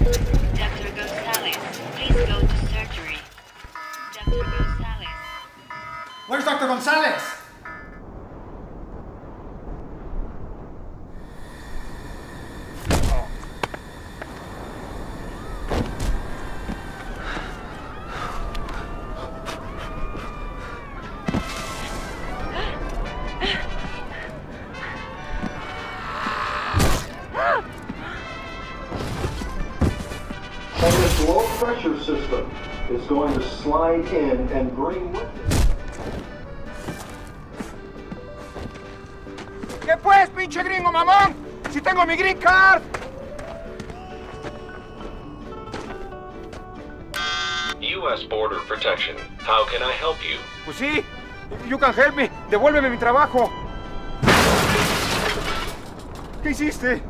Dr. Gonzalez, please go to surgery. Dr. Gonzalez. Where's Dr. Gonzalez? And this low pressure system is going to slide in and bring with it. ¿Qué pues, pinche gringo mamón? Si tengo mi green card. U.S. Border Protection. How can I help you? Pues sí. You can help me. Devuélveme mi trabajo. ¿Qué hiciste?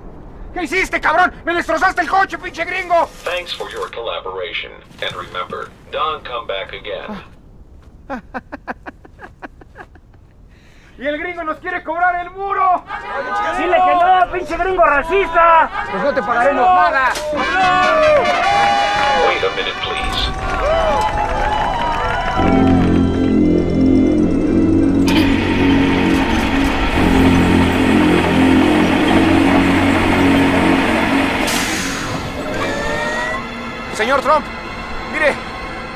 ¿Qué hiciste, cabrón? ¡Me destrozaste el coche, pinche gringo! Thanks for your collaboration. And remember, don't come back again. ¡Y el gringo nos quiere cobrar el muro! ¡Dile que no, pinche gringo racista! Pues no te pagaremos nada. Wait a minute, please. Señor Trump, mire,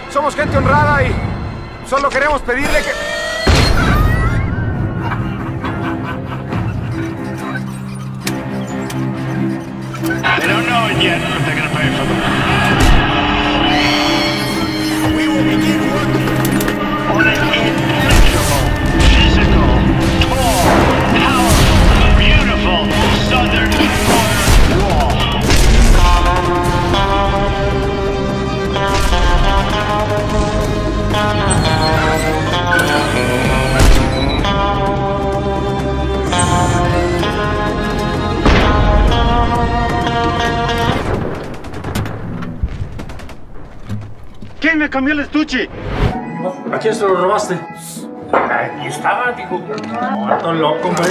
somos gente honrada y solo queremos pedirle que... ¿Quién me cambió el estuche? ¿A quién se lo robaste? Aquí estaba, digo. Muerto loco, hombre.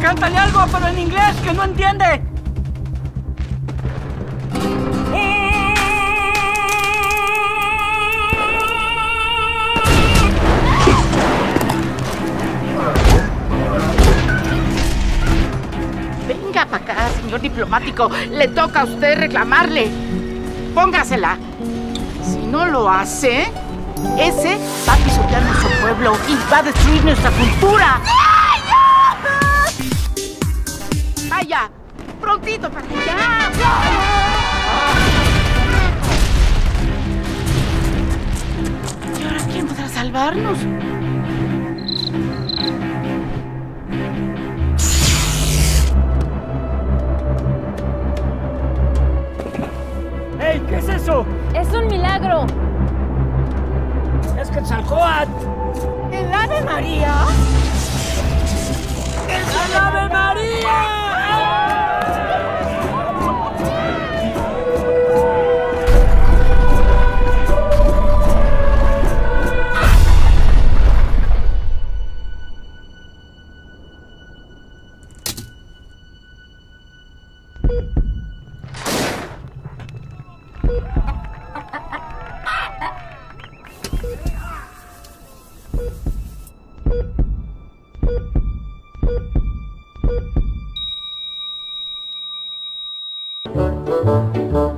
Cántale algo, pero en inglés, que no entiende. Acá, señor diplomático. Le toca a usted reclamarle. Póngasela. Si no lo hace, ese va a pisotear nuestro pueblo y va a destruir nuestra cultura. Vaya, prontito para allá. ¿Y ahora quién podrá salvarnos? Eso? Es un milagro. Es que. ¿El Ave María? ¡El Ave María! Thank